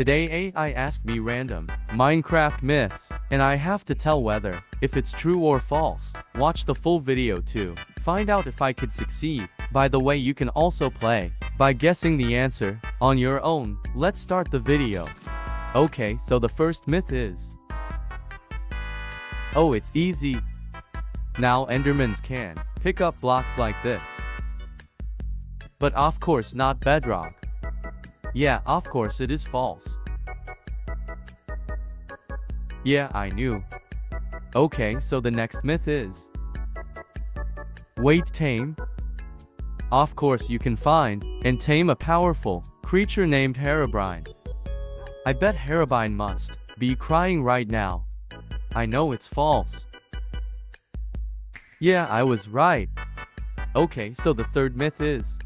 Today AI asked me random Minecraft myths, and I have to tell whether if it's true or false. Watch the full video too. Find out if I could succeed. By the way you can also play by guessing the answer on your own. Let's start the video. Okay, so the first myth is Oh, it's easy. Now Endermans can pick up blocks like this. But of course not bedrock. Yeah, of course it is false. Yeah, I knew. Okay, so the next myth is Wait tame? Of course you can find and tame a powerful creature named Herobrine. I bet Herobrine must be crying right now. I know it's false. Yeah, I was right. Okay, so the third myth is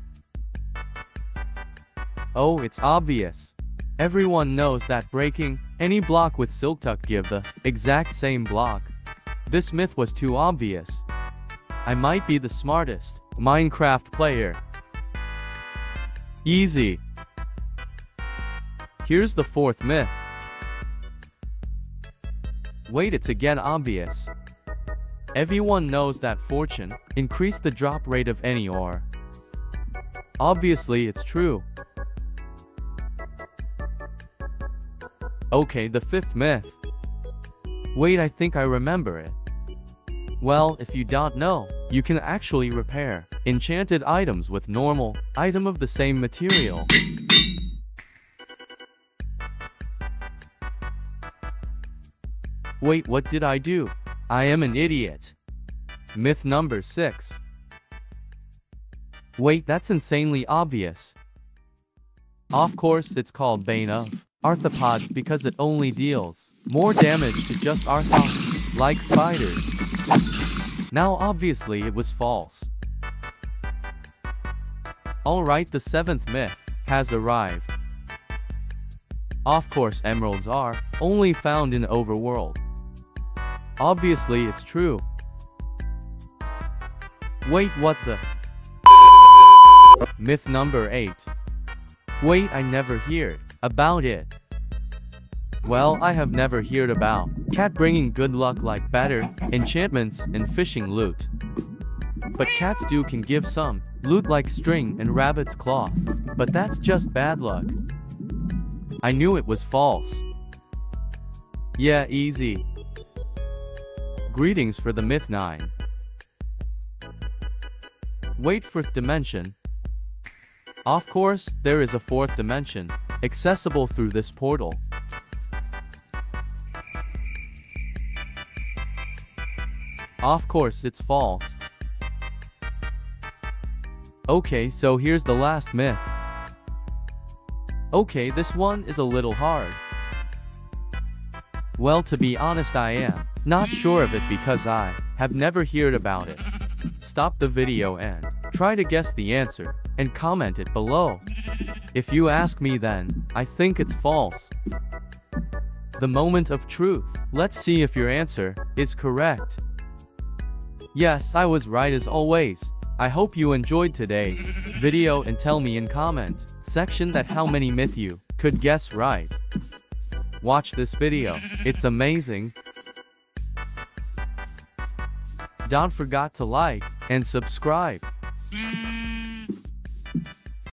Oh, it's obvious. Everyone knows that breaking any block with silk Silktuck give the exact same block. This myth was too obvious. I might be the smartest Minecraft player. Easy. Here's the fourth myth. Wait, it's again obvious. Everyone knows that fortune increase the drop rate of any ore. Obviously, it's true. Okay, the fifth myth. Wait, I think I remember it. Well, if you don't know, you can actually repair enchanted items with normal item of the same material. Wait, what did I do? I am an idiot. Myth number 6. Wait, that's insanely obvious. Of course, it's called Bane of arthropods because it only deals more damage to just arthropods, like spiders. Now obviously it was false. Alright the seventh myth has arrived. Of course emeralds are only found in overworld. Obviously it's true. Wait what the Myth number 8. Wait I never heard about it. Well, I have never heard about cat bringing good luck like better enchantments and fishing loot. But cats do can give some loot like string and rabbit's cloth, but that's just bad luck. I knew it was false. Yeah, easy. Greetings for the Myth 9. Wait fourth dimension. Of course, there is a fourth dimension, accessible through this portal. Of course, it's false. Okay, so here's the last myth. Okay, this one is a little hard. Well, to be honest I am not sure of it because I have never heard about it. Stop the video and try to guess the answer and comment it below. If you ask me then, I think it's false. The moment of truth. Let's see if your answer is correct. Yes, I was right as always. I hope you enjoyed today's video and tell me in comment section that how many myth you could guess right. Watch this video, it's amazing. Don't forget to like and subscribe.